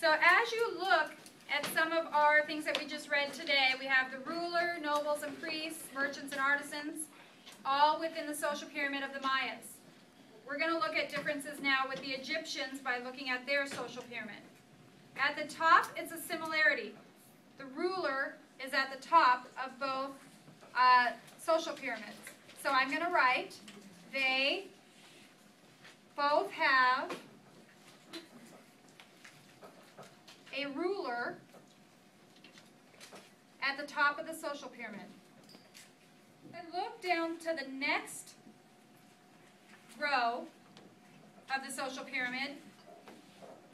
So as you look at some of our things that we just read today, we have the ruler, nobles and priests, merchants and artisans, all within the social pyramid of the Mayas. We're going to look at differences now with the Egyptians by looking at their social pyramid. At the top, it's a similarity. The ruler is at the top of both uh, social pyramids. So I'm going to write, they both have a ruler at the top of the social pyramid. Then look down to the next row of the social pyramid.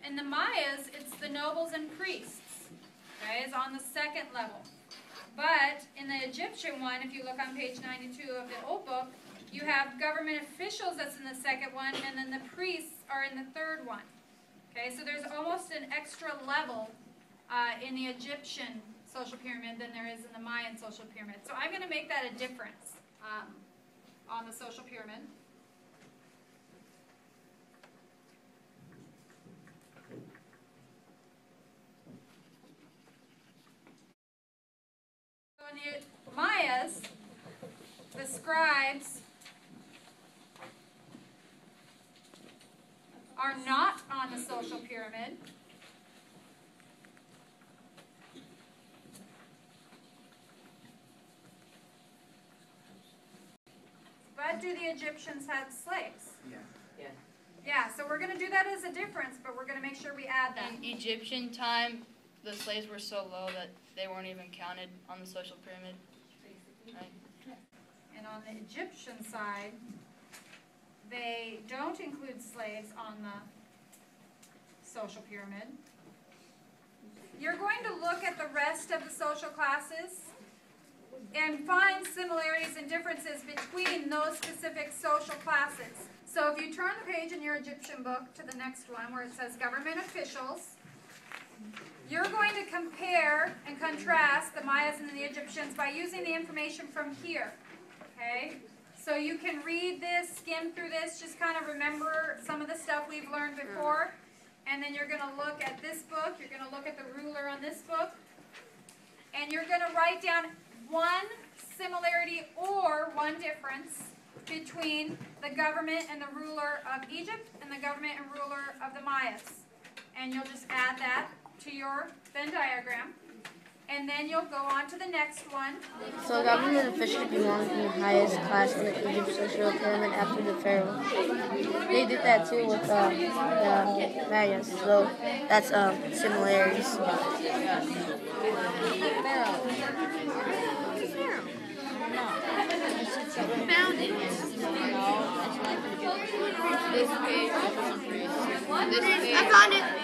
In the Mayas, it's the nobles and priests. Okay, is on the second level. But in the Egyptian one, if you look on page 92 of the old book, you have government officials that's in the second one, and then the priests are in the third one. Okay, so there's almost an extra level uh, in the Egyptian social pyramid than there is in the Mayan social pyramid. So I'm going to make that a difference um, on the social pyramid. In the Mayas, the scribes are not on the social pyramid. But do the Egyptians have slaves? Yeah. Yeah, so we're going to do that as a difference, but we're going to make sure we add that. In Egyptian time, the slaves were so low that they weren't even counted on the social pyramid. Right? And on the Egyptian side, they don't include slaves on the social pyramid. You're going to look at the rest of the social classes and find similarities and differences between those specific social classes. So if you turn the page in your Egyptian book to the next one where it says government officials, you're going to compare and contrast the Mayas and the Egyptians by using the information from here. Okay? So you can read this, skim through this, just kind of remember some of the stuff we've learned mm-hmm. before. And then you're going to look at this book, you're going to look at the ruler on this book, and you're going to write down one similarity or one difference between the government and the ruler of Egypt and the government and ruler of the Mayas. And you'll just add that to your Venn diagram. And then you'll go on to the next one. So government officials belong in the highest class in the Egypt social pyramid after the pharaoh. They did that too with uh, the Mayas. So that's um, similarities. Found it. This page. This page. I found it.